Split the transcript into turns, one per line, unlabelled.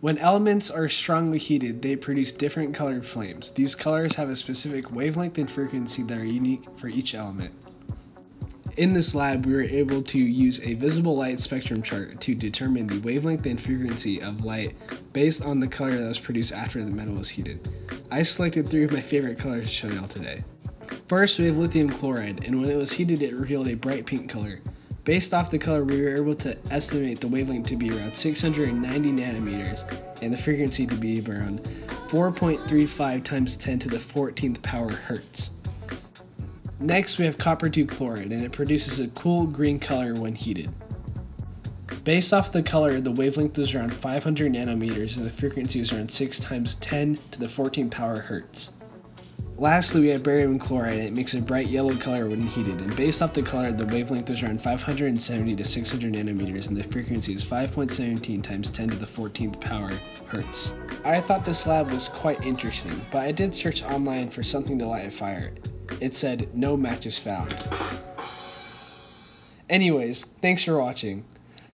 When elements are strongly heated, they produce different colored flames. These colors have a specific wavelength and frequency that are unique for each element. In this lab, we were able to use a visible light spectrum chart to determine the wavelength and frequency of light based on the color that was produced after the metal was heated. I selected three of my favorite colors to show y'all today. First, we have lithium chloride, and when it was heated, it revealed a bright pink color. Based off the color, we were able to estimate the wavelength to be around 690 nanometers and the frequency to be around 4.35 times 10 to the 14th power hertz. Next, we have copper 2 chloride, and it produces a cool green color when heated. Based off the color, the wavelength was around 500 nanometers and the frequency was around 6 times 10 to the 14th power hertz. Lastly, we have barium chloride, it makes a bright yellow color when heated. And based off the color, the wavelength is around 570 to 600 nanometers, and the frequency is 5.17 times 10 to the 14th power hertz. I thought this lab was quite interesting, but I did search online for something to light a fire. It said, no matches found. Anyways, thanks for watching.